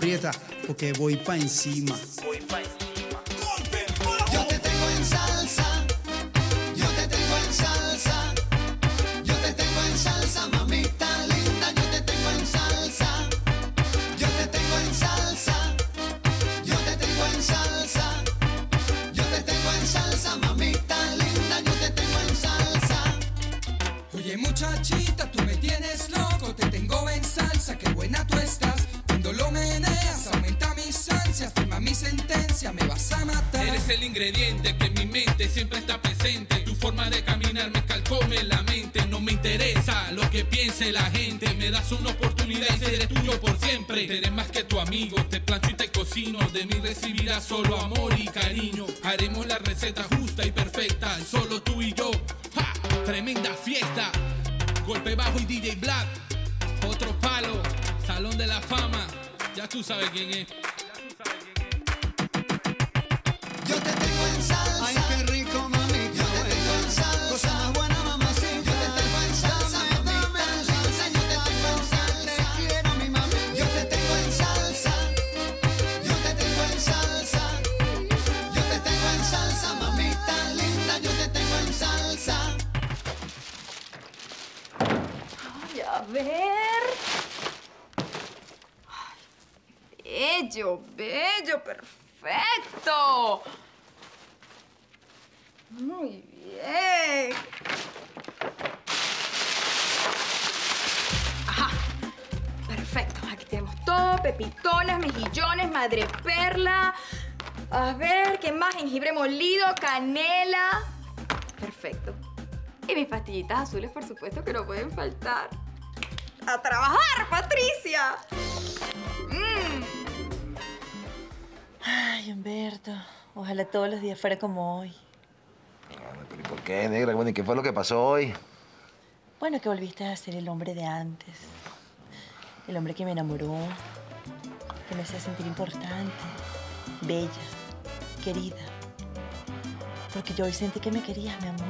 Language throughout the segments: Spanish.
aprieta porque voy pa' encima. Voy pa' encima. Yo te tengo en salsa, yo te tengo en salsa, yo te tengo en salsa, mamita linda, yo te tengo en salsa, yo te tengo en salsa, yo te tengo en salsa, yo te tengo en salsa, mamita linda, yo te tengo en salsa. Oye muchachita, tú me tienes loco, te tengo en salsa, qué buena tú estás. Cuando lo meneas, aumenta mis ansias, firma mi sentencia, me vas a matar. Eres el ingrediente que en mi mente siempre está presente. Tu forma de caminar me calcome la mente. No me interesa lo que piense la gente. Me das una oportunidad y seré tuyo por siempre. Eres más que tu amigo, te plancho y te cocino. De mí recibirás solo amor y cariño. Haremos la receta justa y perfecta, solo tú y yo. ¡Ja! Tremenda fiesta. Golpe bajo y DJ Black. Otro palo, Salón de la Fama. Ya tú sabes quién es. Yo te tengo en salsa. Ay, qué rico, mami. Yo te tengo en salsa. Cosa más buena, mamacita. Yo te tengo en salsa, mamita linda, yo te tengo en salsa. Te quiero, mi mami. Yo te tengo en salsa, yo te tengo en salsa, yo te tengo en salsa, mamita linda, yo te tengo en salsa. Ay, a ver. Ay, bello, bello, perfecto. Muy bien. Ajá. Perfecto. Aquí tenemos todo, pepitonas, mejillones, madre perla. A ver, ¿qué más? Jengibre molido, canela. Perfecto. Y mis pastillitas azules, por supuesto, que no pueden faltar. ¡A trabajar, Patricia! Ay, Humberto. Ojalá todos los días fuera como hoy. Pero ¿y por qué, negra? Bueno, ¿y qué fue lo que pasó hoy? Bueno, que volviste a ser el hombre de antes. El hombre que me enamoró. Que me hacía sentir importante, bella, querida. Porque yo hoy sentí que me querías, mi amor.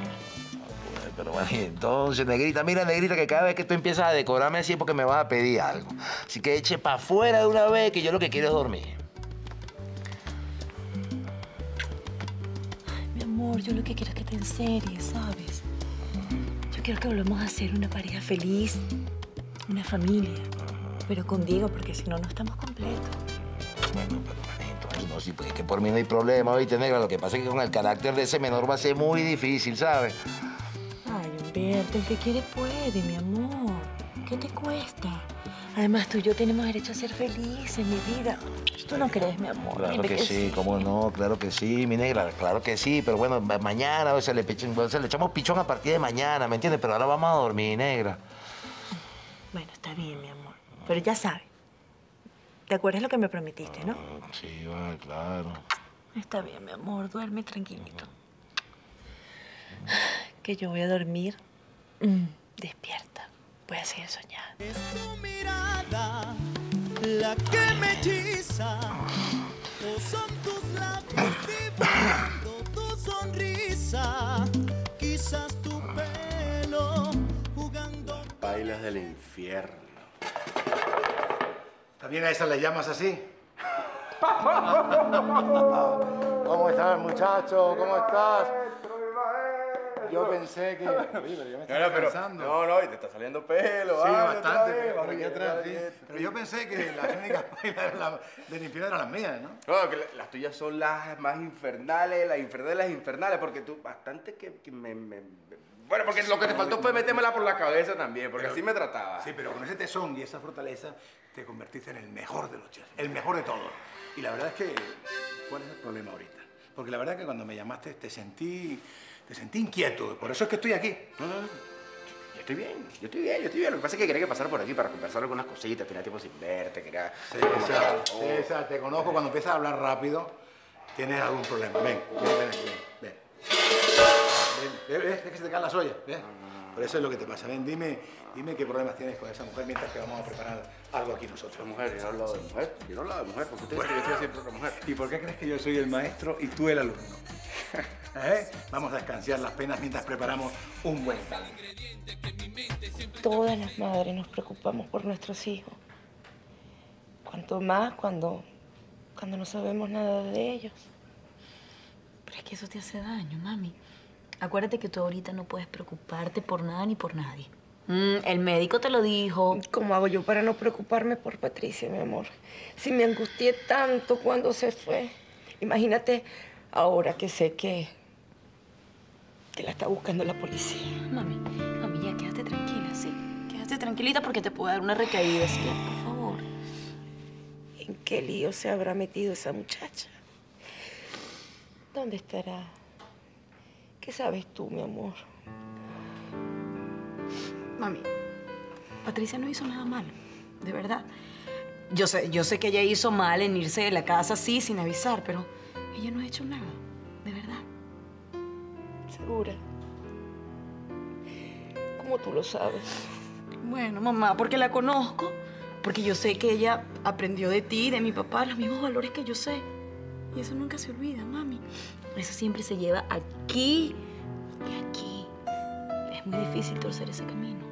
Pero bueno, entonces, negrita, mira, negrita, que cada vez que tú empiezas a decorarme así es porque me vas a pedir algo. Así que eche para afuera de una vez que yo lo que quiero es dormir. Amor, yo lo que quiero es que te enseries, ¿sabes? Yo quiero que volvamos a ser una pareja feliz, una familia. Pero con Diego, porque si no, no estamos completos. Bueno, pero manito, ay, no, sí, porque es que por mí no hay problema, oíste, negra. Lo que pasa es que con el carácter de ese menor va a ser muy difícil, ¿sabes? Ay, Humberto, el que quiere puede, mi amor. ¿Qué te cuesta? Además, tú y yo tenemos derecho a ser felices, mi vida. ¿Tú no crees, mi amor? Claro Dime que sí, cómo no, claro que sí, mi negra, claro que sí, pero bueno, ma- mañana a veces le, echamos pichón a partir de mañana, ¿me entiendes? Pero ahora vamos a dormir, negra. Bueno, está bien, mi amor. Pero ya sabes. ¿Te acuerdas lo que me prometiste, no? Sí, va, claro. Está bien, mi amor. Duerme tranquilito. Que yo voy a dormir mm, despierta. Voy a seguir soñando. Es tu mirada la que me hechiza, o son tus labios dibujando tu sonrisa, quizás tu pelo jugando. Bailas del infierno. ¿También a esa le llamas así? ¿Cómo estás, muchacho? ¿Cómo estás? Yo pensé que... Oye, pero ya me estaba cansando. no, no, y te está saliendo pelo. Sí, bastante, vez, por aquí atrás, sí. Pero yo pensé que las únicas bailas de infierno eran las mías, ¿no? Claro, que la- las tuyas son las más infernales, las infernales, infernales, porque tú bastante que, que me, me- Bueno, porque lo que te faltó fue metérmela por la cabeza también, porque así me trataba. Sí, pero con ese tesón y esa fortaleza te convertiste en el mejor de los chefs, el mejor de todos. Y la verdad es que, ¿cuál es el problema ahorita? Porque la verdad es que cuando me llamaste te sentí, te sentí inquieto, por eso es que estoy aquí. No, no, no. Yo estoy bien, yo estoy bien, yo estoy bien. Lo que pasa es que quería que pasara por aquí para conversar algunas cositas, tenía tiempo sin verte, quería... César, César, te conozco, cuando empiezas a hablar rápido, tienes algún problema. Ven, ven, ven, aquí, ven. Ven, ven, ven, ves que se te caen las ollas, ¿ves? Por eso es lo que te pasa. Ven, dime, dime qué problemas tienes con esa mujer mientras que vamos a preparar algo aquí nosotros. Mujer, yo no hablo de mujer, yo no hablo de mujer, porque usted dice que yo estoy siempre otra mujer. ¿Y por qué crees que yo soy el maestro y tú el alumno? ¿Eh? Vamos a descansar las penas mientras preparamos un buen plan. Todas las madres nos preocupamos por nuestros hijos. Cuanto más cuando, cuando no sabemos nada de ellos. Pero es que eso te hace daño, mami. Acuérdate que tú ahorita no puedes preocuparte por nada ni por nadie. Mm, el médico te lo dijo. ¿Cómo hago yo para no preocuparme por Patricia, mi amor? Si me angustié tanto cuando se fue. Imagínate ahora que sé que, que la está buscando la policía. Mami, mami, ya quédate tranquila, sí. Quédate tranquilita porque te puede dar una recaída, ¿sí? Por favor. ¿En qué lío se habrá metido esa muchacha? ¿Dónde estará? ¿Qué sabes tú, mi amor? Mami, Patricia no hizo nada malo, de verdad. Yo sé, yo sé que ella hizo mal en irse de la casa así, sin avisar, pero ella no ha hecho nada, de verdad. ¿Segura? ¿Cómo tú lo sabes? Bueno, mamá, porque la conozco, porque yo sé que ella aprendió de ti, de mi papá, los mismos valores que yo sé. Y eso nunca se olvida, mami. Eso siempre se lleva aquí y aquí. Es muy difícil torcer ese camino.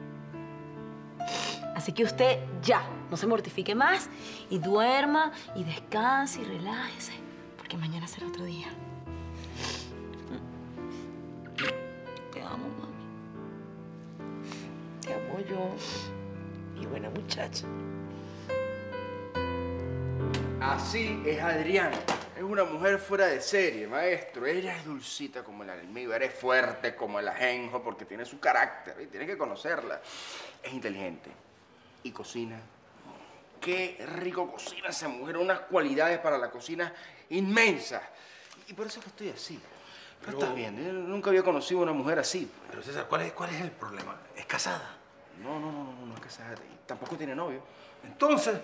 Así que usted ya, no se mortifique más y duerma y descanse y relájese, porque mañana será otro día. Te amo, mami. Te amo yo, mi buena muchacha. Así es Adriana. Es una mujer fuera de serie, maestro. Ella dulcita como el almíbar, es fuerte como el ajenjo porque tiene su carácter y tiene que conocerla. Es inteligente y cocina. Qué rico cocina esa mujer, unas cualidades para la cocina inmensas. Y por eso es que estoy así. Pero, Pero- estás bien, yo nunca había conocido a una mujer así. Pero César, ¿cuál es, ¿cuál es el problema? ¿Es casada? No, no, no, no, no es casada. y Tampoco tiene novio. Entonces,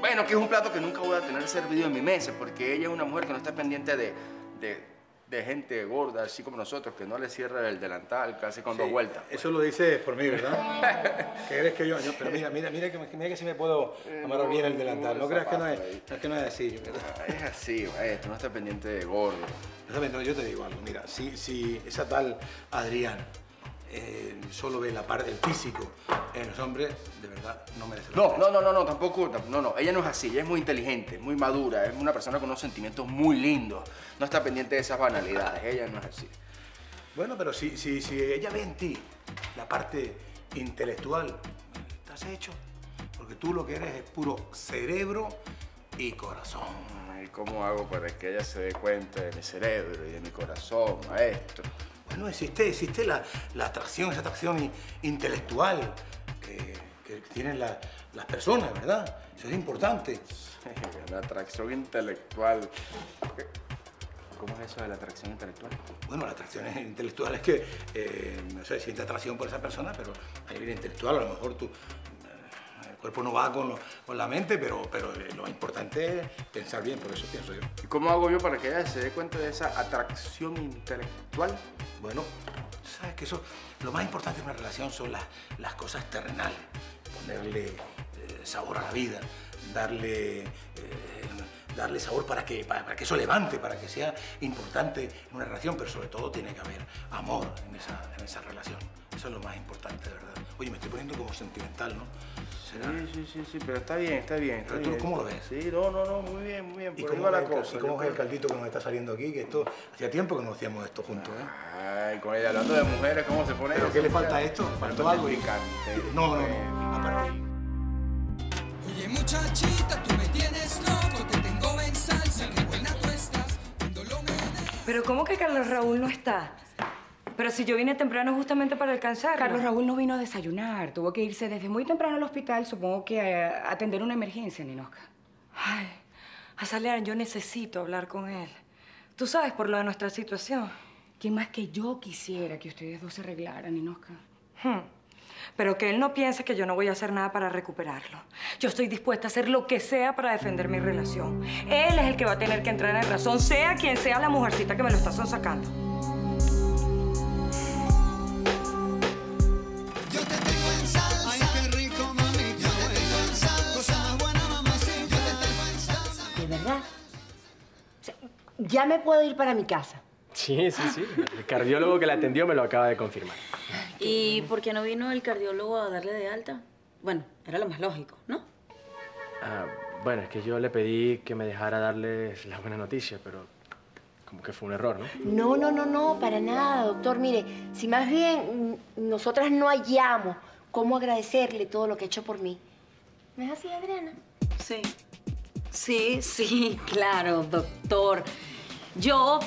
Bueno, que es un plato que nunca voy a tener servido en mi mesa, porque ella es una mujer que no está pendiente de, de, de gente gorda, así como nosotros, que no le cierra el delantal casi con dos vueltas. Eso lo dices por mí, ¿verdad? ¿Qué crees que yo, yo- Pero mira, mira, mira que, mira que si me puedo amarrar bien el delantal. No creas que no es, no es que no es así, ¿verdad? Ah, Es así, maestro, no está pendiente de gordo. No, yo te digo algo, mira, si, si esa tal Adriana eh, solo ve la parte del físico en los hombres, de verdad no merece la No, pena. no, no, no, no, tampoco, tam- no, no, ella no es así, ella es muy inteligente, muy madura, es una persona con unos sentimientos muy lindos, no está pendiente de esas banalidades, ella no es así. Bueno, pero si, si, si ella ve en ti la parte intelectual, estás hecho. Porque tú lo que eres es puro cerebro y corazón. Ay, ¿Cómo hago para que ella se dé cuenta de mi cerebro y de mi corazón, maestro? Bueno, existe, existe la, la atracción, esa atracción intelectual que, que tienen la- las personas, ¿verdad? Eso es importante. La atracción intelectual. ¿Cómo es eso de la atracción intelectual? Bueno, la atracción intelectual es que, eh, no sé, siente atracción por esa persona, pero a nivel intelectual a lo mejor tú, cuerpo no va con, lo- con la mente, pero, pero eh, lo importante es pensar bien, por eso pienso yo. ¿Y cómo hago yo para que ella se dé cuenta de esa atracción intelectual? Bueno, sabes que eso, lo más importante en una relación son las, las cosas terrenales. Ponerle eh, sabor a la vida, darle, eh, darle sabor para que, para, para que eso levante, para que sea importante en una relación, pero sobre todo tiene que haber amor en esa, en esa relación. Eso es lo más importante, de verdad. Oye, me estoy poniendo como sentimental, ¿no? ¿Será? Sí, sí, sí, sí, pero está bien, está bien. está Pero tú, bien. ¿cómo lo ves? Sí, no, no, no, muy bien, muy bien. ¿Y Por cómo, la cosa. y cómo es el caldito que nos está saliendo aquí? Que esto, hacía tiempo que no hacíamos esto juntos, ¿eh? Ay, con ella hablando de mujeres, ¿cómo se pone ¿Pero eso? qué le falta a esto? ¿Faltó algo? No, no, no. Aparte. Oye muchachita, tú Pero ¿cómo que Carlos Raúl no está? Pero si yo vine temprano justamente para alcanzarlo. Carlos Raúl no vino a desayunar. Tuvo que irse desde muy temprano al hospital, supongo que a atender una emergencia, Ninosca. Ay, Azalean, yo necesito hablar con él. Tú sabes por lo de nuestra situación. ¿Quién más que yo quisiera que ustedes dos se arreglaran, Ninosca? Hmm. Pero que él no piense que yo no voy a hacer nada para recuperarlo. Yo estoy dispuesta a hacer lo que sea para defender mi relación. Él es el que va a tener que entrar en razón, sea quien sea la mujercita que me lo está sonsacando. Yo te tengo en salsa. Ay, qué rico, mami. Yo te tengo en salsa. Cosa más buena, mamá, sí. Yo te tengo en salsa. ¿De verdad? O sea, ya me puedo ir para mi casa. Sí, sí, sí. El cardiólogo que la atendió me lo acaba de confirmar. ¿Y por qué no vino el cardiólogo a darle de alta? Bueno, era lo más lógico, ¿no? Ah, Bueno, es que yo le pedí que me dejara darles las buenas noticias, pero como que fue un error, ¿no? No, no, no, no, para nada, doctor. Mire, si más bien nosotras no hallamos cómo agradecerle todo lo que ha hecho por mí. ¿No es así, Adriana? Sí. Sí, sí, claro, doctor. Yo,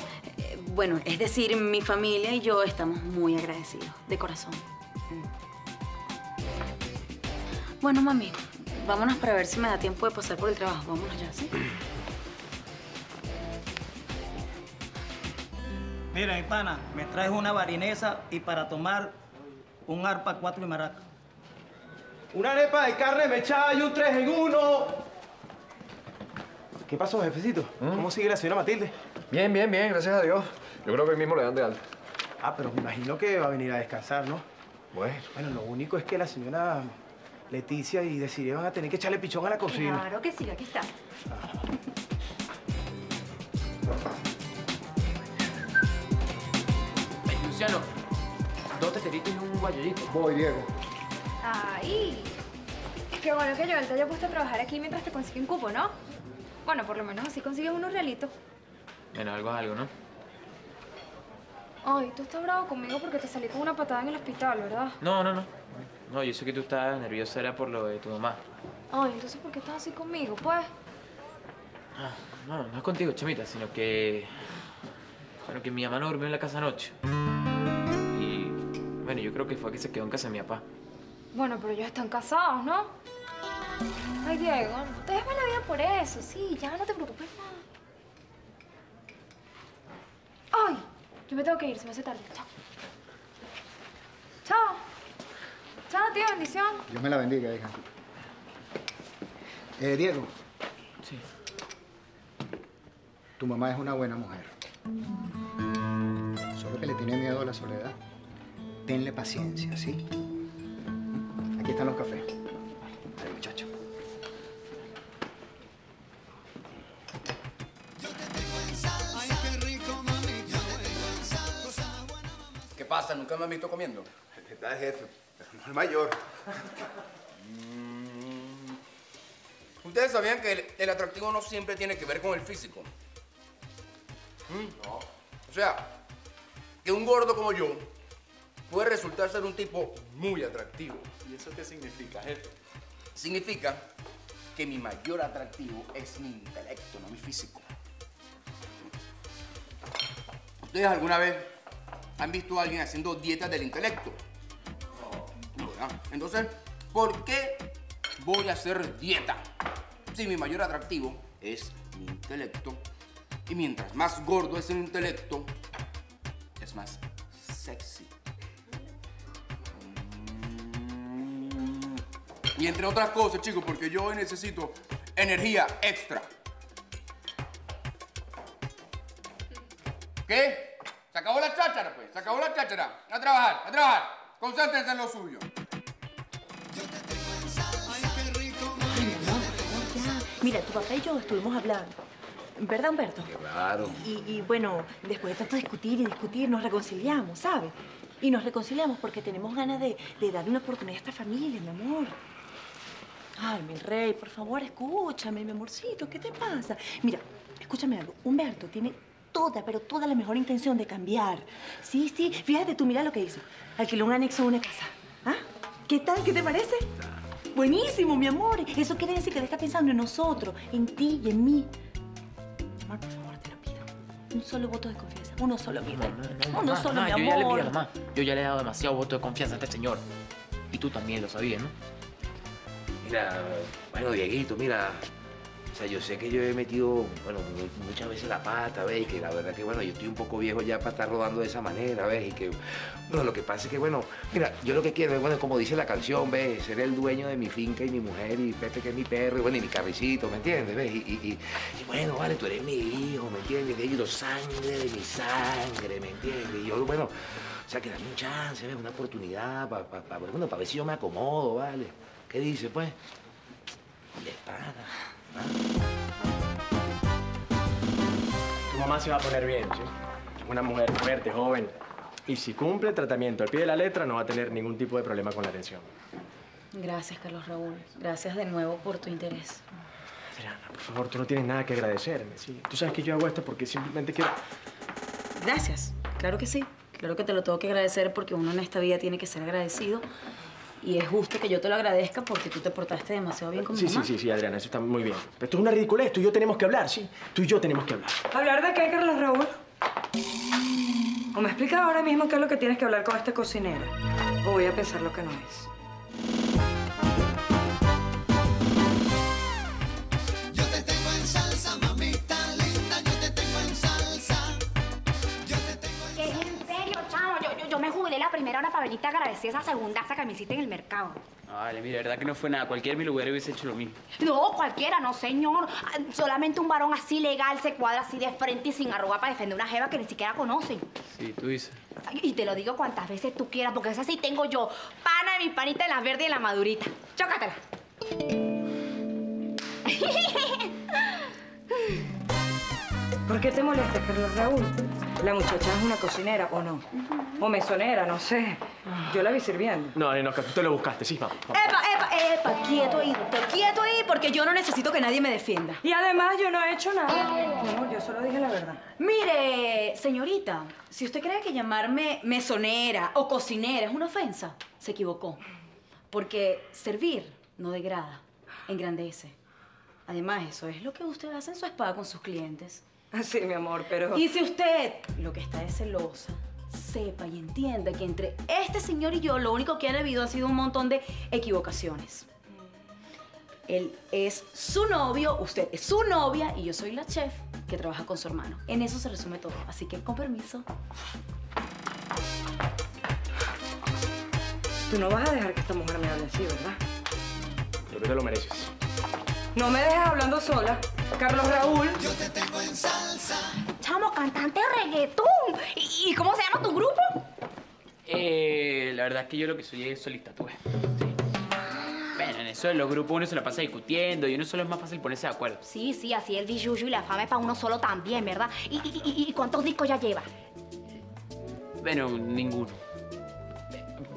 bueno, es decir, mi familia y yo estamos muy agradecidos, de corazón. Mm. Bueno, mami, vámonos para ver si me da tiempo de pasar por el trabajo. Vámonos ya, ¿sí? Mira, mi pana, me traes una barinesa y para tomar un arpa cuatro y maraca. Una arepa de carne mechada y un tres en uno. ¿Qué pasó, jefecito? ¿Cómo sigue la señora Matilde? Bien, bien, bien, gracias a Dios. Yo creo que hoy mismo le dan de alta. Ah, pero me imagino que va a venir a descansar, ¿no? Bueno. Bueno, lo único es que la señora Leticia y Desiree van a tener que echarle pichón a la cocina. Claro que sí, aquí está. Luciano, dos teteritos y un guayollito. Voy, Diego. Ay. Qué bueno que Joel te haya puesto a trabajar aquí mientras te consigue un cupo, ¿no? Bueno, por lo menos así consigues unos realitos. Bueno, algo es algo, ¿no? Ay, tú estás bravo conmigo porque te salí con una patada en el hospital, ¿verdad? No, no, no. No, yo sé que tú estás nerviosa era por lo de tu mamá. Ay, entonces ¿por qué estás así conmigo, pues? Ah, no, no es contigo, chamita, sino que... Bueno, que mi mamá no durmió en la casa anoche. Y... Bueno, yo creo que fue que se quedó en casa de mi papá. Bueno, pero ya están casados, ¿no? Ay, Diego, no te des mala vida por eso. Sí, ya no te preocupes nada. Ay, yo me tengo que ir, se me hace tarde. Chao. Chao. Chao, tío, bendición. Dios me la bendiga, hija. Eh, Diego. Sí. Tu mamá es una buena mujer. Solo que le tiene miedo a la soledad. Tenle paciencia, ¿sí? Aquí están los cafés. Dale, muchacho. Pasa? ¿Nunca me han visto comiendo? Está el jefe, pero no el mayor. Mm. Ustedes sabían que el, el atractivo no siempre tiene que ver con el físico. Mm. O sea, que un gordo como yo puede resultar ser un tipo muy atractivo. ¿Y eso qué significa, jefe? Significa que mi mayor atractivo es mi intelecto, no mi físico. ¿Ustedes alguna vez han visto a alguien haciendo dietas del intelecto? ¿verdad? Entonces, ¿por qué voy a hacer dieta? Si mi mayor atractivo es mi intelecto. Y mientras más gordo es el intelecto, es más sexy. Mm. Y entre otras cosas, chicos, porque yo necesito energía extra. ¿Qué? Se acabó la cháchara, pues. Se acabó la cháchara. A trabajar, a trabajar. Concéntrense en lo suyo. Mira, tu papá y yo estuvimos hablando. ¿Verdad, Humberto? Claro. Y, y, bueno, después de tanto discutir y discutir, nos reconciliamos, ¿sabes? Y nos reconciliamos porque tenemos ganas de, de darle una oportunidad a esta familia, mi amor. Ay, mi rey, por favor, escúchame, mi amorcito, ¿qué te pasa? Mira, escúchame algo. Humberto tiene toda, pero toda la mejor intención de cambiar. Sí, sí, fíjate tú, mira lo que hizo. Alquiló un anexo a una casa. ¿Ah? ¿Qué tal? ¿Qué te parece? Buenísimo, mi amor. Eso quiere decir que él está pensando en nosotros, en ti y en mí. Amor, por favor, te lo pido. Un solo voto de confianza. Uno solo, mi rey. Uno Mamá, solo, mamá, mi yo ya le amor. pedí a mamá. Yo ya le he dado demasiado voto de confianza a este señor. Y tú también lo sabías, ¿no? Mira, bueno, Dieguito, mira. O sea, yo sé que yo he metido, bueno, mu- muchas veces la pata, ¿ves? Y que la verdad que, bueno, yo estoy un poco viejo ya para estar rodando de esa manera, ¿ves? Y que, bueno, lo que pasa es que, bueno, mira, yo lo que quiero es, bueno, como dice la canción, ¿ves? Ser el dueño de mi finca y mi mujer y Pepe que es mi perro y, bueno, y mi carricito, ¿me entiendes? ¿Ves? Y, y- y- y, bueno, vale, tú eres mi hijo, ¿me entiendes? Dieguito, sangre de mi sangre, ¿me entiendes? Y yo, bueno, o sea, que dame un chance, ¿ves? Una oportunidad para, bueno, para ver si yo me acomodo, ¿vale? ¿Qué dice, pues? De pana. Tu mamá se va a poner bien, ¿sí? Una mujer fuerte, joven. Y si cumple el tratamiento al pie de la letra, no va a tener ningún tipo de problema con la atención. Gracias, Carlos Raúl. Gracias de nuevo por tu interés. Adriana, por favor, tú no tienes nada que agradecerme, ¿sí? Tú sabes que yo hago esto porque simplemente quiero... Gracias. Claro que sí. Claro que te lo tengo que agradecer porque uno en esta vida tiene que ser agradecido. Y es justo que yo te lo agradezca porque tú te portaste demasiado bien con Sí, mi sí, mamá. sí, sí, Adriana, eso está muy bien. Pero esto es una ridiculez, tú y yo tenemos que hablar, ¿sí? Tú y yo tenemos que hablar. ¿Hablar de qué, Carlos Raúl? ¿O me explicas ahora mismo qué es lo que tienes que hablar con este cocinero? ¿O voy a pensar lo que no es? Primera hora para venirte a agradecer esa segundaza que me hiciste en el mercado. Vale, mira, verdad que no fue nada. Cualquiera en mi lugar hubiese hecho lo mismo. No, cualquiera, no señor. Ah, Solamente un varón así legal se cuadra así de frente y sin arruga para defender una jeva que ni siquiera conocen. Sí, tú dices. Y te lo digo cuantas veces tú quieras, porque esa sí tengo yo. Pana de mi panita en las verdes y en la madurita. Chócatela. ¿Por qué te molesta, Carlos Raúl? La muchacha es una cocinera, ¿o no? O mesonera, no sé. Yo la vi sirviendo. No, Ninoca, tú te lo buscaste, sí, vamos. vamos. Epa, epa, epa, quieto ahí, doctor, quieto ahí, porque yo no necesito que nadie me defienda. Y además yo no he hecho nada. No, yo solo dije la verdad. Mire, señorita, si usted cree que llamarme mesonera o cocinera es una ofensa, se equivocó. Porque servir no degrada, engrandece. Además, eso es lo que usted hace en su spa con sus clientes. Sí, mi amor, pero... Y si usted lo que está es celosa, sepa y entienda que entre este señor y yo lo único que ha habido ha sido un montón de equivocaciones. Él es su novio, usted es su novia y yo soy la chef que trabaja con su hermano. En eso se resume todo. Así que, con permiso. Tú no vas a dejar que esta mujer me hable así, ¿verdad? Pero tú te lo mereces. No me dejes hablando sola. Carlos Raúl. Yo te tengo en salsa. Chamo, cantante de reggaetón. ¿Y, y cómo se llama tu grupo? Eh, la verdad es que yo lo que soy es solista, tú ves. Sí. Bueno, en eso de los grupos uno se la pasa discutiendo y uno solo es más fácil ponerse de acuerdo. Sí, sí, así el billuyo y la fama es para uno solo también, ¿verdad? ¿Y, y- y- y cuántos discos ya lleva? Bueno, ninguno.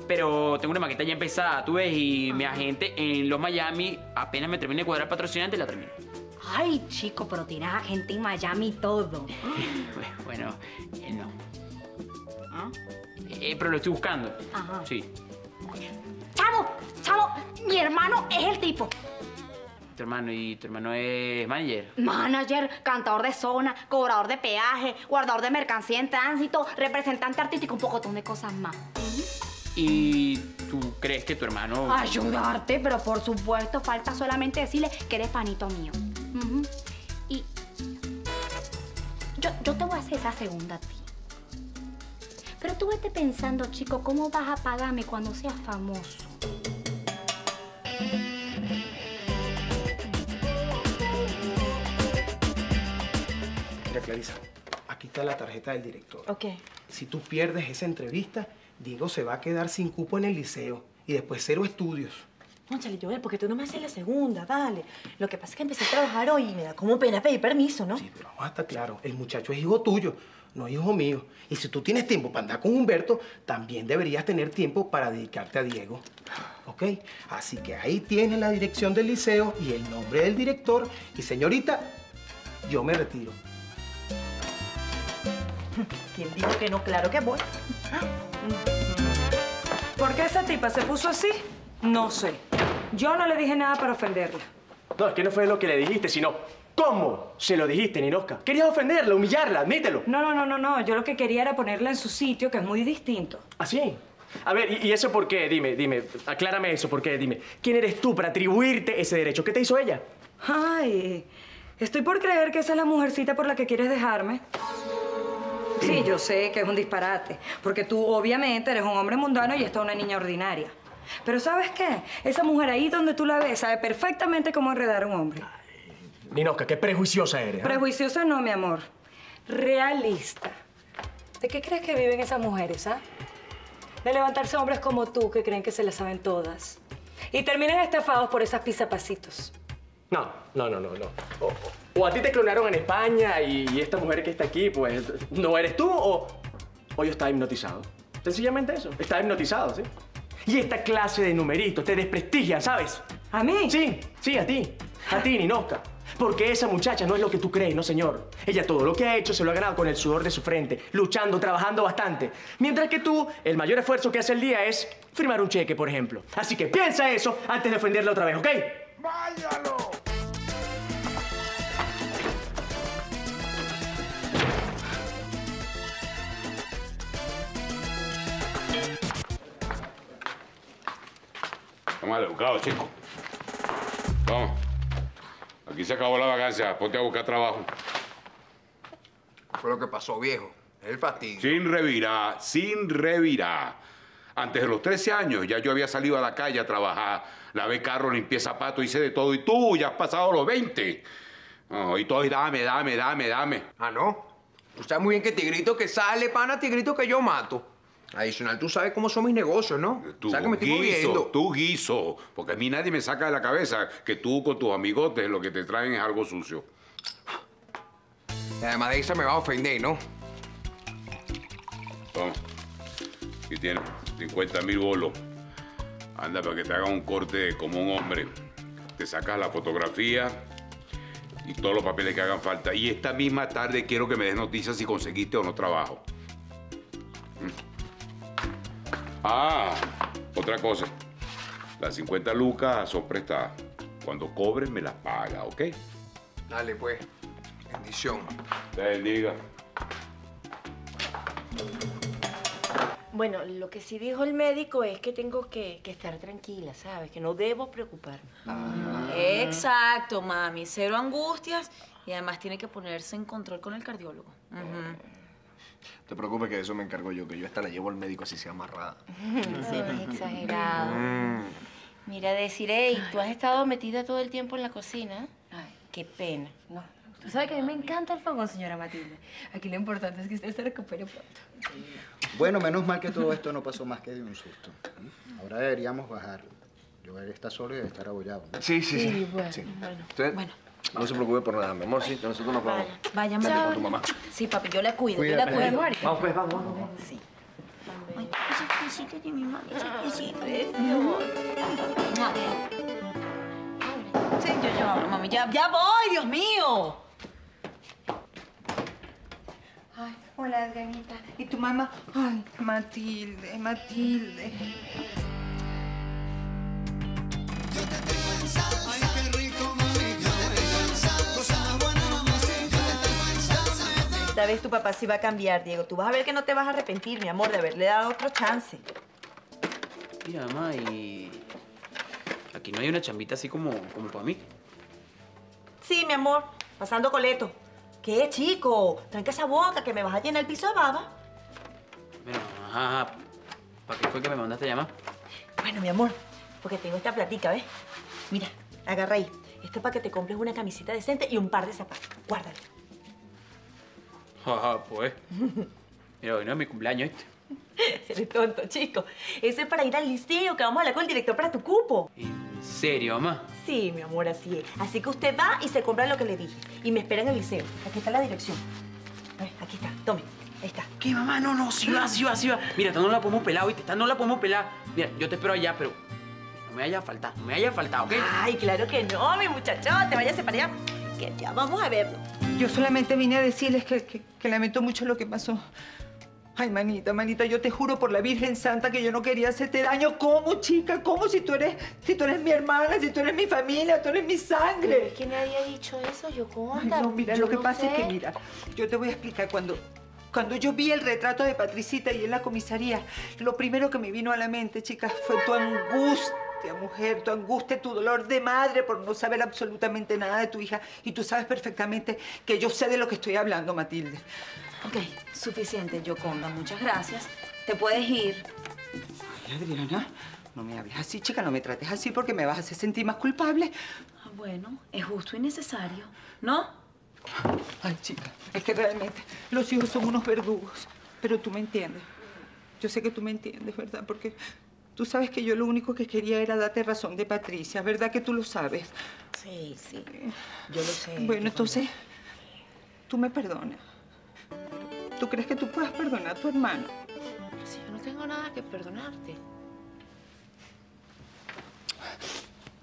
Pero tengo una maqueta ya empezada, tú ves, y mi agente en los Miami apenas me termine de cuadrar patrocinante la termino. Ay, chico, pero tienes a gente en Miami y todo. Bueno, eh, no. ¿Ah? Eh, pero lo estoy buscando. Ajá. Sí. Chavo, chavo, mi hermano es el tipo. Tu hermano y tu hermano es manager. Manager, cantador de zona, cobrador de peaje, guardador de mercancía en tránsito, representante artístico, un pocotón de cosas más. ¿Y tú crees que tu hermano... Ayudarte, pero por supuesto, falta solamente decirle que eres panito mío. Y yo, yo te voy a hacer esa segunda a ti. Pero tú vete pensando, chico, ¿cómo vas a pagarme cuando seas famoso? Mira, Clarisa, aquí está la tarjeta del director. Ok. Si tú pierdes esa entrevista, Diego se va a quedar sin cupo en el liceo y después cero estudios. Conchale, Joel, porque tú no me haces la segunda, vale. Lo que pasa es que empecé a trabajar hoy y me da como pena pedir permiso, ¿no? Sí, pero vamos a estar claro, el muchacho es hijo tuyo, no hijo mío. Y si tú tienes tiempo para andar con Humberto, también deberías tener tiempo para dedicarte a Diego. ¿Ok? Así que ahí tienes la dirección del liceo y el nombre del director. Y señorita, yo me retiro. ¿Quién dijo que no? Claro que voy. ¿Por qué esa tipa se puso así? No sé. Yo no le dije nada para ofenderla. No, es que no fue lo que le dijiste, sino cómo se lo dijiste, Ninoska. Querías ofenderla, humillarla, admítelo. No, no, no, no, no. Yo lo que quería era ponerla en su sitio, que es muy distinto. ¿Ah, sí? A ver, ¿y, y eso por qué? Dime, dime, aclárame eso, ¿por qué? Dime, ¿quién eres tú para atribuirte ese derecho? ¿Qué te hizo ella? Ay, estoy por creer que esa es la mujercita por la que quieres dejarme. Sí, yo sé que es un disparate, porque tú obviamente eres un hombre mundano y esta es una niña ordinaria. Pero ¿sabes qué? Esa mujer ahí donde tú la ves sabe perfectamente cómo enredar a un hombre. Ninoska, qué prejuiciosa eres. ¿ah? Prejuiciosa no, mi amor. Realista. ¿De qué crees que viven esas mujeres, ah? De levantarse hombres como tú que creen que se las saben todas. Y terminan estafados por esas pisapacitos. No, no, no, no, no. O, o a ti te clonaron en España y, y esta mujer que está aquí, pues, ¿no eres tú o, o yo estaba hipnotizado? Sencillamente eso, estaba hipnotizado, ¿sí? Y esta clase de numeritos te desprestigia, ¿sabes? ¿A mí? Sí, sí, a ti. A ti, Ninoska. Porque esa muchacha no es lo que tú crees, no señor. Ella todo lo que ha hecho se lo ha ganado con el sudor de su frente, luchando, trabajando bastante. Mientras que tú, el mayor esfuerzo que hace el día es firmar un cheque, por ejemplo. Así que piensa eso antes de ofenderla otra vez, ¿ok? ¡Váyalo! Mal educado, chico. Vamos. Aquí se acabó la vacancia. Ponte a buscar trabajo. Fue lo que pasó, viejo. El fastidio. Sin revirar, sin revirar. Antes de los 13 años ya yo había salido a la calle a trabajar. Lavé carro, limpié zapatos, hice de todo. Y tú ya has pasado los 20. No, y todo es dame, dame, dame, dame. Ah, ¿no? Tú sabes muy bien que tigrito que sale, pana, tigrito que yo mato. Adicional, tú sabes cómo son mis negocios, ¿no? Tú sabes que me estoy guiso, moviendo. tú guiso. Porque a mí nadie me saca de la cabeza que tú con tus amigotes lo que te traen es algo sucio. Además de eso me va a ofender, ¿no? Toma. Aquí tienes 50 mil bolos. Anda para que te haga un corte como un hombre. Te sacas la fotografía y todos los papeles que hagan falta. Y esta misma tarde quiero que me des noticias si conseguiste o no trabajo. Mm. Ah, otra cosa. Las 50 lucas son prestadas. Cuando cobres me las pagas, ¿ok? Dale, pues. Bendición. Te bendiga. Bueno, lo que sí dijo el médico es que tengo que, que estar tranquila, ¿sabes? Que no debo preocuparme. Exacto, mami. Cero angustias y además tiene que ponerse en control con el cardiólogo. No te preocupes que de eso me encargo yo, que yo hasta la llevo al médico así sea amarrada. Sí, es exagerado. Mm. Mira, deciré, ¿y tú has estado metida todo el tiempo en la cocina? Ay, qué pena. No. Tú sabes que a mí me encanta el fogón, señora Matilde. Aquí lo importante es que usted se recupere pronto. Bueno, menos mal que todo esto no pasó más que de un susto. Ahora deberíamos bajar. Yo está solo y debe estar abollado. ¿no? Sí, sí, sí. Sí, bueno, Sí. bueno. Usted no se preocupe por nada, mi amor, sí, que nosotros nos vamos. Vaya, mami. con tu mamá. Sí, papi, yo la cuido, yo Cuídate. la cuido. Vamos, pues, vamos, vamos. Sí. Ese besito de mi mami, ese besito. Sí, yo, yo mami. Ya, ya voy, Dios mío. Ay, hola, Adrianita. ¿Y tu mamá? Ay, Matilde, Matilde. Esta vez tu papá sí va a cambiar, Diego. Tú vas a ver que no te vas a arrepentir, mi amor, de haberle dado otro chance. Mira, mamá, y... Aquí no hay una chambita así como, como para mí. Sí, mi amor, pasando coleto. ¿Qué, chico? Tranca esa boca que me vas a llenar el piso de baba. Bueno, ajá, ajá. ¿Para qué fue que me mandaste a llamar? Bueno, mi amor, porque tengo esta platica, ¿ves? Mira, agarra ahí. Esto es para que te compres una camiseta decente y un par de zapatos. Guárdalo. Ajá, pues. Mira, hoy no es mi cumpleaños este. Eres tonto, chico. Eso es para ir al liceo, que vamos a hablar con el director para tu cupo. ¿En serio, mamá? Sí, mi amor, así es. Así que usted va y se compra lo que le dije. Y me espera en el liceo. Aquí está la dirección. A ver, aquí está. Tome. Ahí está. ¿Qué, mamá? No, no, sí va, sí va, sí va. Mira, esta no la podemos pelar, ¿oíste? Esta no la podemos pelar. Mira, yo te espero allá, pero no me haya faltado, no me haya faltado, ¿ok? Ay, claro que no, mi muchacho. Te vayas para allá. Vamos a verlo. Yo solamente vine a decirles que, que- que lamento mucho lo que pasó. Ay, manita, manita, yo te juro por la Virgen Santa que yo no quería hacerte daño. ¿Cómo, chica? ¿Cómo si tú eres, si tú eres mi hermana, si tú eres mi familia, tú eres mi Pero sangre? es que nadie ha dicho eso, yo Ay, no, mira, lo que pasa es que, mira, yo te voy a explicar. Cuando, cuando yo vi el retrato de Patricita y en la comisaría, lo primero que me vino a la mente, chicas, fue tu angustia, mujer, tu angustia, tu dolor de madre por no saber absolutamente nada de tu hija. Y tú sabes perfectamente que yo sé de lo que estoy hablando, Matilde. Ok, suficiente, Yoconda. Muchas gracias. Te puedes ir. Ay, Adriana, no me hables así, chica, no me trates así porque me vas a hacer sentir más culpable. Ah, bueno, es justo y necesario, ¿no? Ay, chica, es que realmente los hijos son unos verdugos. Pero tú me entiendes. Yo sé que tú me entiendes, ¿verdad? Porque tú sabes que yo lo único que quería era darte razón de Patricia, ¿verdad que tú lo sabes? Sí, sí. Yo lo sé. Bueno, entonces, tú me perdonas. ¿Tú crees que tú puedas perdonar a tu hermano? Si yo no tengo nada que perdonarte.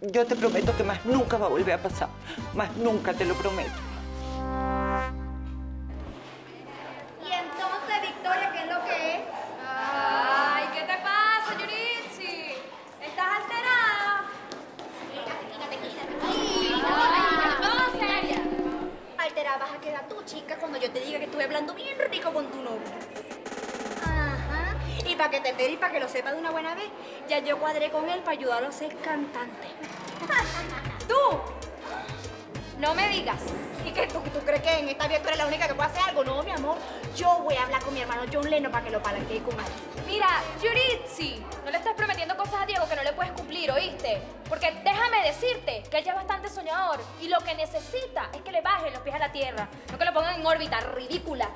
Yo te prometo que más nunca va a volver a pasar. Más nunca, te lo prometo. Chica, cuando yo te diga que estuve hablando bien rico con tu novio. Ajá. Y para que te enteres y para que lo sepas de una buena vez, ya yo cuadré con él para ayudarlo a ser cantante. ¿Tú? No me digas. ¿Y qué? ¿Tú, tú crees que en esta vida tú eres la única que puede hacer algo? No, mi amor. Yo voy a hablar con mi hermano John Leno para que lo palanquee con él. Mira, Yuritsi, no le prometiendo cosas a Diego que no le puedes cumplir, ¿oíste? Porque déjame decirte que él ya es bastante soñador y lo que necesita es que le bajen los pies a la tierra, no que lo pongan en órbita ridícula.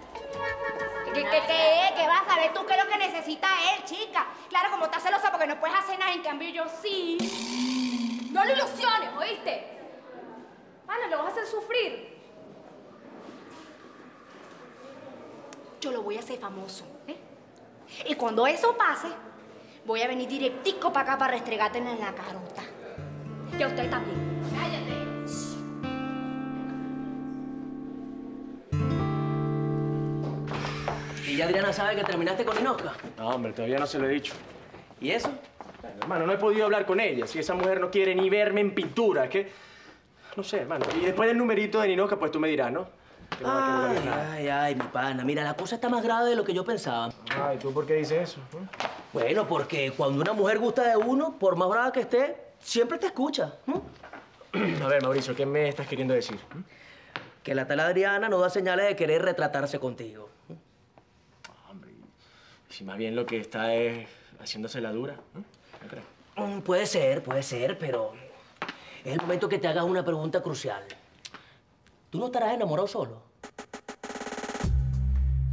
¿Qué, qué, qué, qué vas a ver tú qué es lo que necesita él, chica? Claro, como estás celosa porque no puedes hacer nada, en cambio yo sí. No lo ilusiones, ¿oíste? Ana, lo vas a hacer sufrir. Yo lo voy a hacer famoso, ¿eh? Y cuando eso pase, voy a venir directico para acá para restregarte en la carota. Y a usted también. Cállate. ¿Y ya Adriana sabe que terminaste con Inosca? No, hombre, todavía no se lo he dicho. ¿Y eso? Hermano, no he podido hablar con ella. Si esa mujer no quiere ni verme en pintura, es que... No sé, hermano. Y después del numerito de Ninoca, pues tú me dirás, ¿no? Que no va a querer Ay, nada. ay, ay, mi pana. Mira, la cosa está más grave de lo que yo pensaba. Ay, ¿tú por qué dices eso? Bueno, porque cuando una mujer gusta de uno, por más brava que esté, siempre te escucha. A ver, Mauricio, ¿qué me estás queriendo decir? Que la tal Adriana no da señales de querer retratarse contigo. Si más bien lo que está es haciéndose la dura. ¿no? ¿No crees? Mm, Puede ser, puede ser, pero es el momento que te hagas una pregunta crucial. ¿Tú no estarás enamorado solo?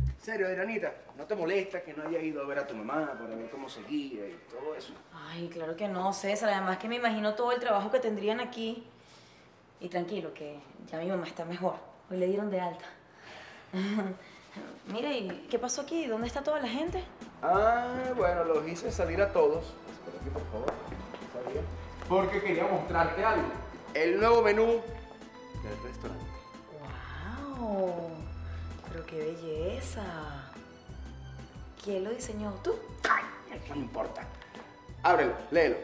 En serio, Adrianita, ¿no te molesta que no hayas ido a ver a tu mamá para ver cómo seguía y todo eso? Ay, claro que no, César. Además que me imagino todo el trabajo que tendrían aquí. Y tranquilo, que ya mi mamá está mejor. Hoy le dieron de alta. Mira, ¿y qué pasó aquí? ¿Dónde está toda la gente? Ah, bueno, los hice salir a todos. Espera aquí, por favor. Está bien. Porque quería mostrarte algo. El nuevo menú del restaurante. ¡Wow! Pero qué belleza. ¿Quién lo diseñó? ¿Tú? Ay, eso no importa. Ábrelo, léelo.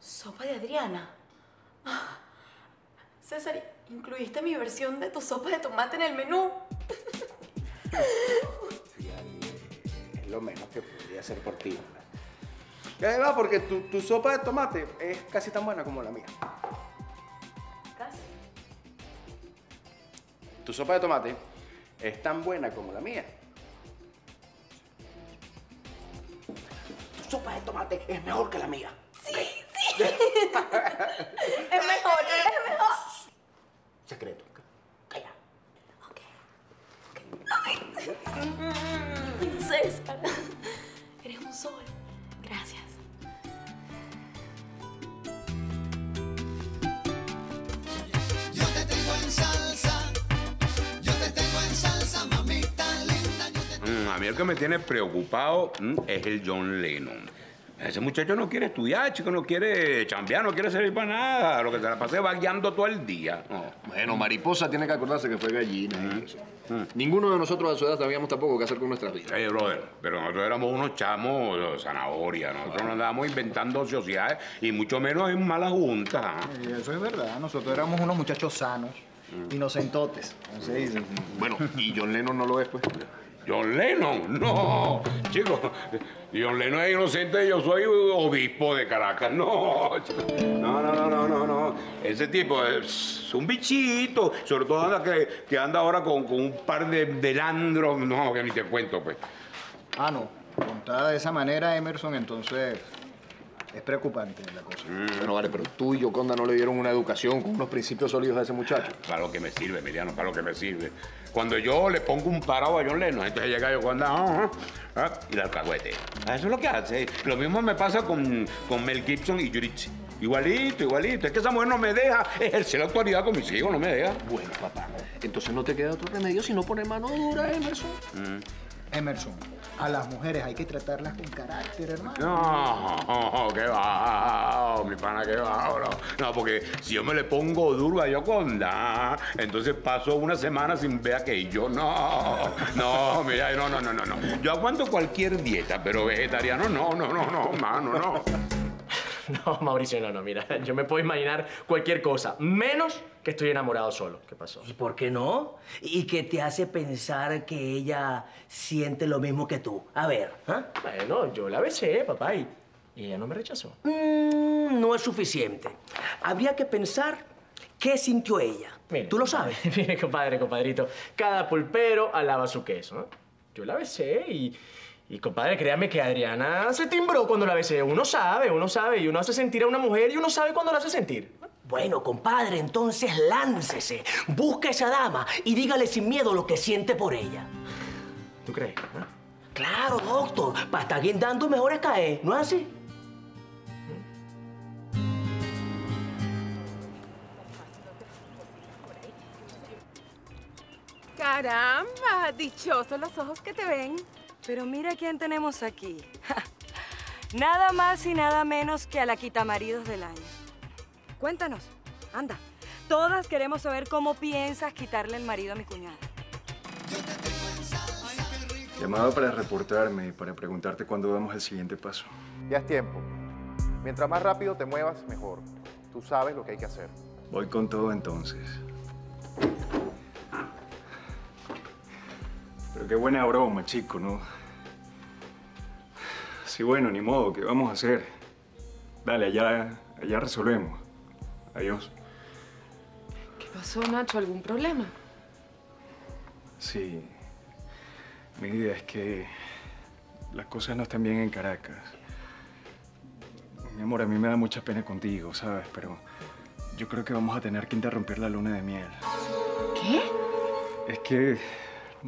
Sopa de Adriana. César, incluiste mi versión de tu sopa de tomate en el menú. Es lo menos que podría hacer por ti. Y además, porque tu, tu sopa de tomate es casi tan buena como la mía. Casi. Tu sopa de tomate es tan buena como la mía. Tu sopa de tomate es mejor que la mía. Sí, sí. es mejor, es mejor. Secreto. César, eres un sol. Gracias. A mí el que me tiene preocupado mm, es el John Lennon. Ese muchacho no quiere estudiar, chico, no quiere chambear, no quiere servir para nada. Lo que se la pase vagueando todo el día. No. Bueno, mariposa tiene que acordarse que fue gallina. y eso. Ninguno de nosotros a su edad sabíamos tampoco qué hacer con nuestras vidas. Oye, brother, pero nosotros éramos unos chamos zanahoria. Nosotros no andábamos inventando sociedades y mucho menos en malas juntas. eso es verdad. Nosotros éramos unos muchachos sanos, inocentotes. ¿cómo se dice? Bueno, y John Lennon no lo es, pues. John Lennon, no, chicos, John Lennon es inocente, yo soy obispo de Caracas, no, no, no, no, no, no, no, ese tipo es un bichito, sobre todo anda que, que anda ahora con, con un par de, de landros, no, que ni te cuento, pues. Ah, no. Contada de esa manera, Emerson, entonces es preocupante la cosa. Bueno, vale, pero tú y Yoconda no le dieron una educación con unos principios sólidos a ese muchacho. Para lo que me sirve, Emiliano, para lo que me sirve. Cuando yo le pongo un parado a John Lennon, entonces llega yo cuando ah, ah, y la alcahuete. Eso es lo que hace. Lo mismo me pasa con, con Mel Gibson y Yuritsi. Igualito, igualito. Es que esa mujer no me deja ejercer la autoridad con mis hijos, no me deja. Bueno, papá, entonces no te queda otro remedio sino poner mano dura, Emerson. Emerson, A las mujeres hay que tratarlas con carácter, hermano. No, que va, mi pana, que va, bro. No, porque si yo me le pongo duro a Yoconda, entonces paso una semana sin ver a que yo no. No, mira, no, no, no, no, no. Yo aguanto cualquier dieta, pero vegetariano no, no, no, no, mano, no. No, Mauricio, no, no, mira, yo me puedo imaginar cualquier cosa, menos que estoy enamorado solo. ¿Qué pasó? ¿Y por qué no? ¿Y qué te hace pensar que ella siente lo mismo que tú? A ver, ¿ah? Bueno, yo la besé, papá, y, y ella no me rechazó. Mm, no es suficiente. Habría que pensar qué sintió ella. ¿Tú lo sabes? Mire, compadre, compadrito, cada pulpero alaba su queso, ¿no? Yo la besé y, y, compadre, créame que Adriana se timbró cuando la besé. Uno sabe, uno sabe, y uno hace sentir a una mujer y uno sabe cuándo la hace sentir. Bueno, compadre, entonces láncese, busca a esa dama y dígale sin miedo lo que siente por ella. ¿Tú crees? Claro, doctor, para estar guindando mejor es caer, ¿no es así? Caramba, dichosos los ojos que te ven. Pero mira quién tenemos aquí. nada más y nada menos que a la quitamaridos del año. Cuéntanos, anda. Todas queremos saber cómo piensas quitarle el marido a mi cuñada. Llamado para reportarme y para preguntarte cuándo damos el siguiente paso. Ya es tiempo. Mientras más rápido te muevas, mejor. Tú sabes lo que hay que hacer. Voy con todo entonces. Qué buena broma, chico, ¿no? Sí, bueno, ni modo, ¿qué vamos a hacer? Dale, allá, allá resolvemos. Adiós. ¿Qué pasó, Nacho? ¿Algún problema? Sí. Mi idea es que las cosas no están bien en Caracas. Mi amor, a mí me da mucha pena contigo, ¿sabes? Pero yo creo que vamos a tener que interrumpir la luna de miel. ¿Qué? Es que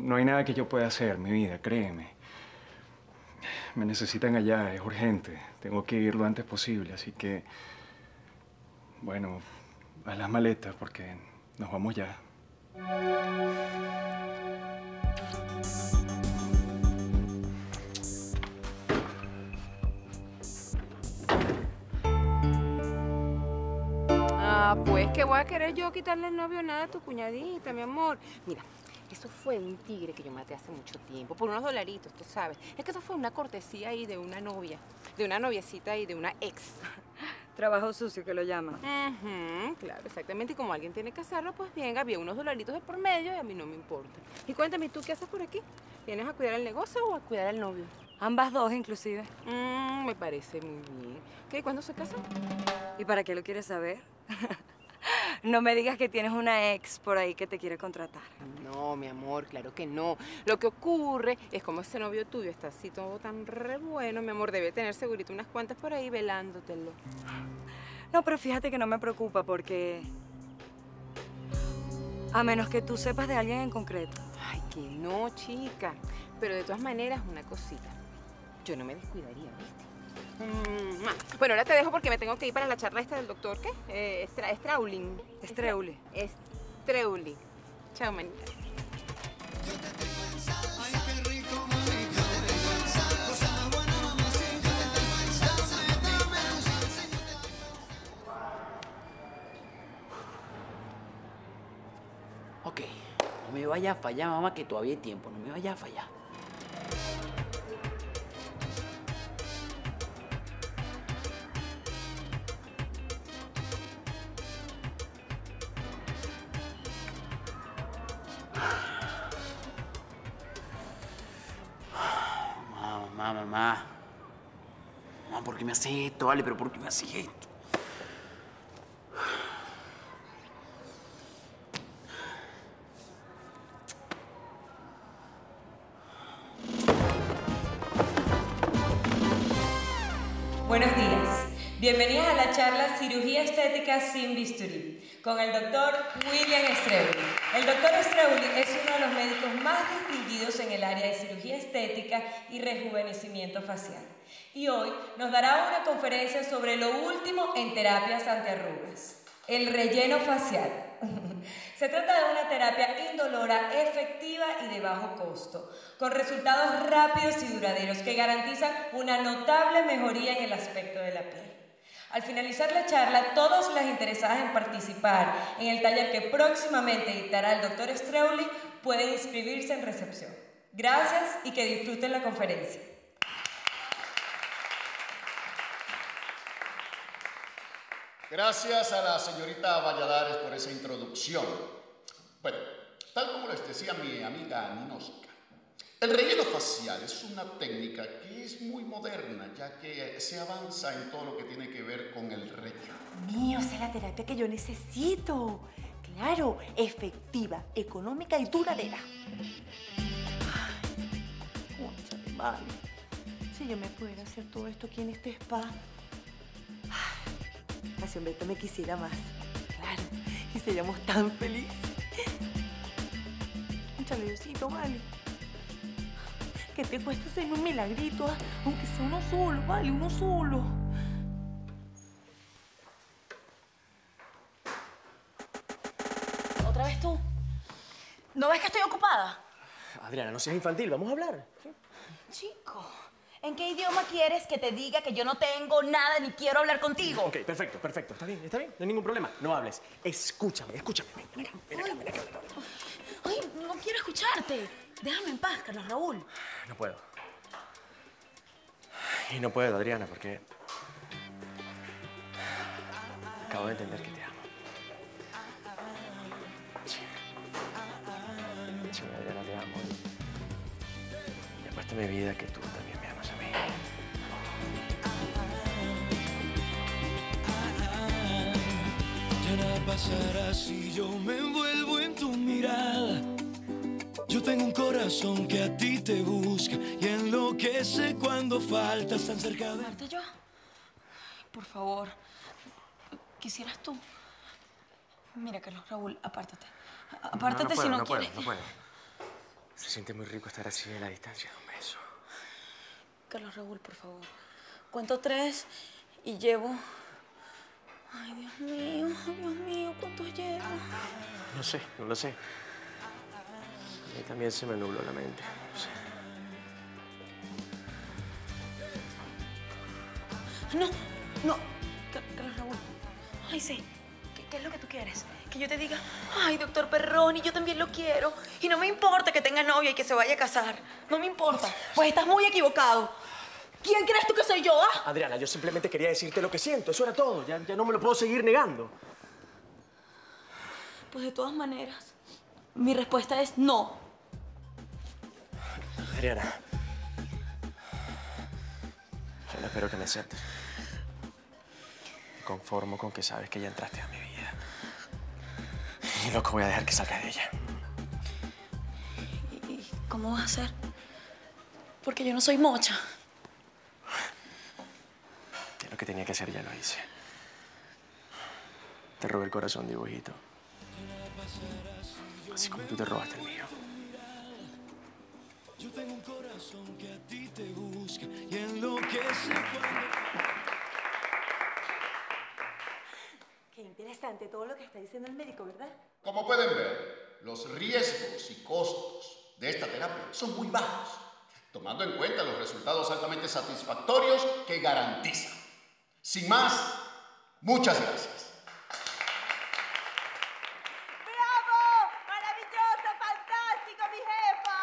no hay nada que yo pueda hacer, mi vida, créeme. Me necesitan allá, es urgente. Tengo que ir lo antes posible, así que... Bueno, haz las maletas porque nos vamos ya. Ah, pues que voy a querer yo quitarle el novio nada a tu cuñadita, mi amor. Mira, eso fue un tigre que yo maté hace mucho tiempo, por unos dolaritos, tú sabes. Es que eso fue una cortesía ahí de una novia, de una noviecita y de una ex. Trabajo sucio que lo llaman. Claro, exactamente. Y como alguien tiene que hacerlo, pues bien, había unos dolaritos de por medio y a mí no me importa. Y cuéntame, ¿tú qué haces por aquí? ¿Vienes a cuidar el negocio o a cuidar al novio? Ambas dos, inclusive. Mm, me parece muy bien. ¿Qué? ¿Cuándo se casan? ¿Y para qué lo quieres saber? no me digas que tienes una ex por ahí que te quiere contratar. No, mi amor, claro que no. Lo que ocurre es como ese novio tuyo está así todo tan re bueno, mi amor, debe tener segurito unas cuantas por ahí velándotelo. No, pero fíjate que no me preocupa porque... A menos que tú sepas de alguien en concreto. Ay, que no, chica. Pero de todas maneras, una cosita. Yo no me descuidaría, ¿viste? Mm, bueno, ahora te dejo porque me tengo que ir para la charla esta del doctor, ¿qué? Eh, Estra, Straulin. Estreuli. Estreuli. Chao, manita. Ok, no me vaya a fallar, mamá, que todavía hay tiempo. No me vaya a fallar. Mamá, mamá, ¿por qué me haces esto? Vale, pero ¿por qué me haces esto? Buenos días. Bienvenidas a la charla Cirugía Estética sin bisturí con el doctor William Streuli. El doctor Streuli es de los médicos más distinguidos en el área de cirugía estética y rejuvenecimiento facial. Y hoy nos dará una conferencia sobre lo último en terapias antiarrugas, el relleno facial. Se trata de una terapia indolora, efectiva y de bajo costo, con resultados rápidos y duraderos que garantizan una notable mejoría en el aspecto de la piel. Al finalizar la charla, todas las interesadas en participar en el taller que próximamente dictará el doctor Streuli pueden inscribirse en recepción. Gracias y que disfruten la conferencia. Gracias a la señorita Valladares por esa introducción. Bueno, tal como les decía mi amiga Ninoska, el relleno facial es una técnica que es muy moderna, ya que se avanza en todo lo que tiene que ver con el relleno. Mío, esa es la terapia que yo necesito. Claro, efectiva, económica y duradera. Cónchale, vale. Si yo me pudiera hacer todo esto aquí en este spa. Ay, Humberto me quisiera más. Claro, y seríamos tan felices. Cónchale, Diosito, vale. Que te cuesta hacerme un milagrito, ah, aunque sea uno solo, vale, uno solo. ¿No ves que estoy ocupada? Adriana, no seas infantil, vamos a hablar. Chico, ¿en qué idioma quieres que te diga que yo no tengo nada ni quiero hablar contigo? Ok, perfecto, perfecto. Está bien, está bien. No hay ningún problema. No hables. Escúchame, escúchame. Ven acá, ven acá, ven acá. ven acá. Ay, no quiero escucharte. Déjame en paz, Carlos Raúl. No puedo. Y no puedo, Adriana, porque... Acabo de entender que Mi vida que tú también me amas a mí. Ya nada pasará si yo me envuelvo en tu mirada. Yo tengo un corazón que a ti te busca y enloquece cuando faltas tan cerca de ¿Amarte yo? Por favor, quisieras tú. Mira, Carlos Raúl, apártate. Apártate no, si puedo, no, no quieres. puedo, no puedo. Se siente muy rico estar así a la distancia. Carlos Raúl, por favor. Cuento tres y llevo. Ay, Dios mío, Dios mío, ¿cuántos llevo? No sé, no lo sé. A mí también se me nubló la mente. No sé. No, no. Ca- Carlos Raúl. Ay, sí. ¿Qué, qué es lo que tú quieres? Que yo te diga, ay, doctor Perroni, yo también lo quiero. Y no me importa que tenga novia y que se vaya a casar. No me importa. Pues estás muy equivocado. ¿Quién crees tú que soy yo, ah? Adriana, yo simplemente quería decirte lo que siento. Eso era todo. Ya, ya no me lo puedo seguir negando. Pues de todas maneras, mi respuesta es no. Adriana. Yo no espero que me aceptes. Me conformo con que sabes que ya entraste a mi vida. Y que voy a dejar que salgas de ella. ¿Y cómo vas a hacer? Porque yo no soy mocha. Ya lo que tenía que hacer ya lo hice. Te robé el corazón, dibujito. Así como tú te robaste el mío. Yo tengo un corazón que a ti te busca y enloquece cuando Qué interesante todo lo que está diciendo el médico, ¿verdad? Como pueden ver, los riesgos y costos de esta terapia son muy bajos, tomando en cuenta los resultados altamente satisfactorios que garantiza. Sin más, muchas gracias. ¡Bravo! ¡Maravilloso! ¡Fantástico, mi jefa!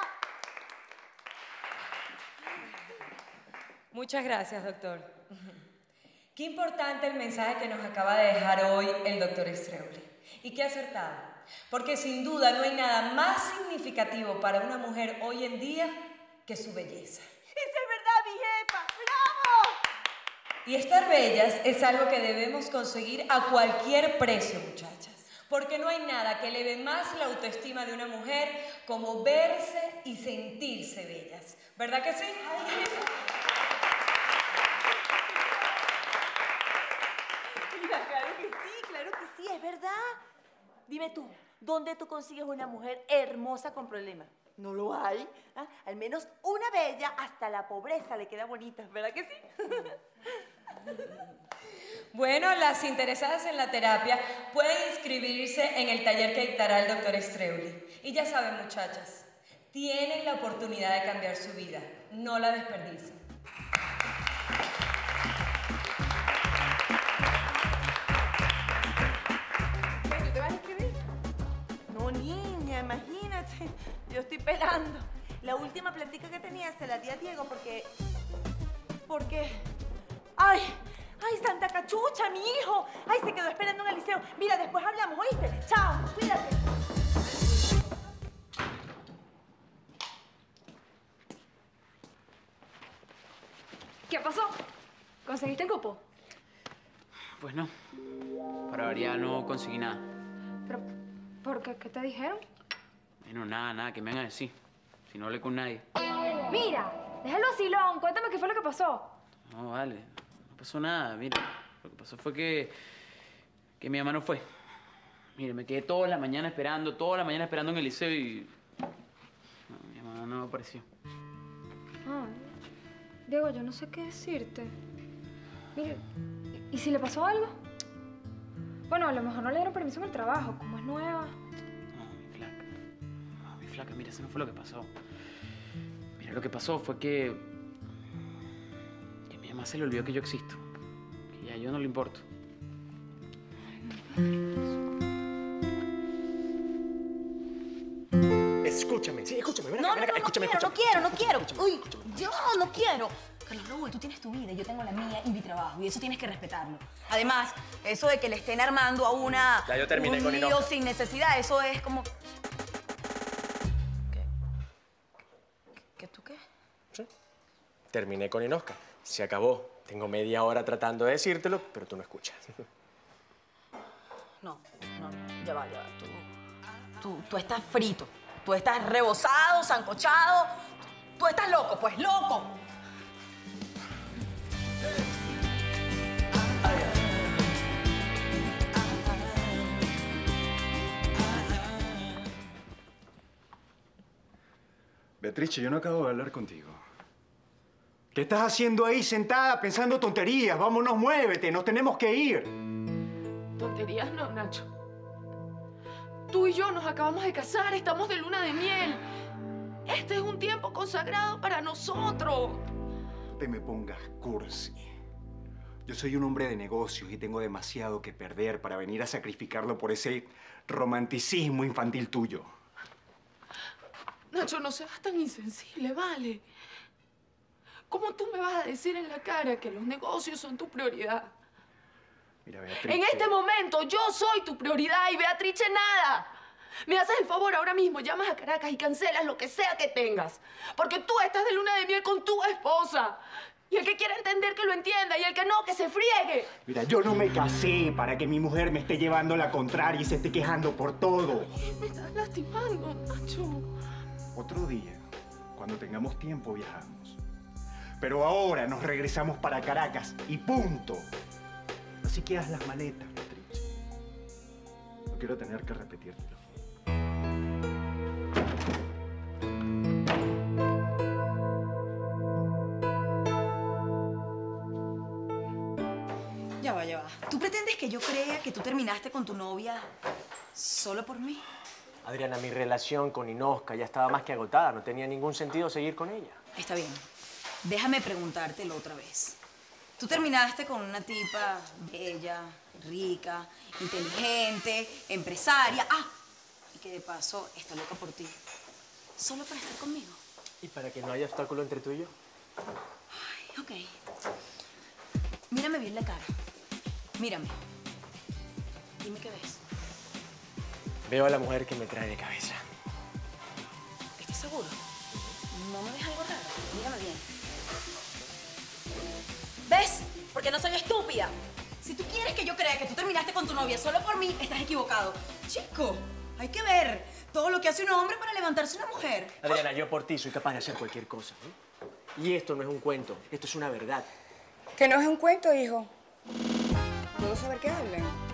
Muchas gracias, doctor. Qué importante el mensaje que nos acaba de dejar hoy el doctor Streuli. Y qué acertado. Porque sin duda no hay nada más significativo para una mujer hoy en día que su belleza. ¡Eso es verdad, mi jefa! ¡Bravo! Y estar bellas es algo que debemos conseguir a cualquier precio, muchachas. Porque no hay nada que eleve más la autoestima de una mujer como verse y sentirse bellas. ¿Verdad que sí? Mira, verdad. Dime tú, ¿dónde tú consigues una mujer hermosa con problemas? No lo hay. ¿ah? Al menos una bella hasta la pobreza le queda bonita, ¿verdad que sí? Bueno, las interesadas en la terapia pueden inscribirse en el taller que dictará el doctor Streuli. Y ya saben, muchachas, tienen la oportunidad de cambiar su vida. No la desperdicien. Pelando. La última plática que tenía se la di a Diego porque... Porque... ¡Ay! ¡Ay, Santa Cachucha, mi hijo! ¡Ay, se quedó esperando en el liceo! Mira, después hablamos, ¿oíste? ¡Chao! Cuídate. ¿Qué pasó? ¿Conseguiste el cupo? Pues no. Para variar no conseguí nada. ¿Pero por qué? ¿Qué te dijeron? Bueno, nada, nada, que me vengan a decir. Si no hablé con nadie. Mira, déjalo así, Lon. Cuéntame qué fue lo que pasó. No, vale. No pasó nada, mira. Lo que pasó fue que. que mi mamá no fue. Mire, me quedé toda la mañana esperando, toda la mañana esperando en el liceo y. No, mi mamá no apareció. Ay, Diego, yo no sé qué decirte. Mire, ¿y si le pasó algo? Bueno, a lo mejor no le dieron permiso en el trabajo, como es nueva. Flaca, mira, eso no fue lo que pasó. Mira, lo que pasó fue que. que a mi mamá se le olvidó que yo existo. Que ya yo no le importo. Escúchame, sí, escúchame, ven acá, No, ven no, acá, no, no escúchame, quiero, no quiero, no quiero. Uy, yo no quiero. Carlos Raúl, tú tienes tu vida, yo tengo la mía y mi trabajo, y eso tienes que respetarlo. Además, eso de que le estén armando a una Ya yo terminé un con lío sin necesidad, eso es como... Terminé con Inosca. Se acabó. Tengo media hora tratando de decírtelo, pero tú no escuchas. No, no, no, ya va, ya va. Tú, tú, tú estás frito, tú estás rebosado, zancochado, tú estás loco, pues loco. Beatrice, yo no acabo de hablar contigo. ¿Qué estás haciendo ahí sentada pensando tonterías? Vámonos, muévete, nos tenemos que ir. Tonterías no, Nacho. Tú y yo nos acabamos de casar, estamos de luna de miel. Este es un tiempo consagrado para nosotros. No te me pongas cursi. Yo soy un hombre de negocios y tengo demasiado que perder para venir a sacrificarlo por ese romanticismo infantil tuyo. Nacho, no seas tan insensible, vale. ¿Cómo tú me vas a decir en la cara que los negocios son tu prioridad? Mira, Beatrice. En este momento yo soy tu prioridad y Beatrice nada. Me haces el favor ahora mismo, llamas a Caracas y cancelas lo que sea que tengas. Porque tú estás de luna de miel con tu esposa. Y el que quiera entender que lo entienda y el que no, que se friegue. Mira, yo no me casé para que mi mujer me esté llevando la contraria y se esté quejando por todo. Me estás lastimando, Nacho. Otro día, cuando tengamos tiempo, viajamos. Pero ahora nos regresamos para Caracas y punto. Así que haz las maletas, Beatriz. No quiero tener que repetírtelo. Ya va, ya va. ¿Tú pretendes que yo crea que tú terminaste con tu novia solo por mí? Adriana, mi relación con Inosca ya estaba más que agotada. No tenía ningún sentido seguir con ella. Está bien. Déjame preguntártelo otra vez. Tú terminaste con una tipa bella, rica, inteligente, empresaria. Ah, y que de paso está loca por ti. Solo para estar conmigo. ¿Y para que no haya obstáculo entre tú y yo? Ay, ok. Mírame bien la cara. Mírame. Dime qué ves. Veo a la mujer que me trae de cabeza. ¿Estás seguro? No me ves algo raro. Mírame bien. ¿Ves? Porque no soy estúpida. Si tú quieres que yo crea que tú terminaste con tu novia solo por mí, estás equivocado. Chico, hay que ver todo lo que hace un hombre para levantarse una mujer. Adriana, yo por ti soy capaz de hacer cualquier cosa. ¿eh? Y esto no es un cuento, esto es una verdad. Que no es un cuento, hijo. ¿Puedo saber qué hablan?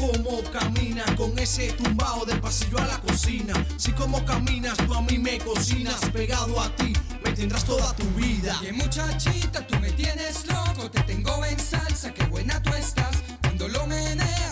cómo caminas con ese tumbao del pasillo a la cocina. Si como caminas tú a mí me cocinas, pegado a ti me tendrás toda tu vida. Y muchachita, tú me tienes loco, te tengo en salsa, qué buena tú estás. Cuando lo meneas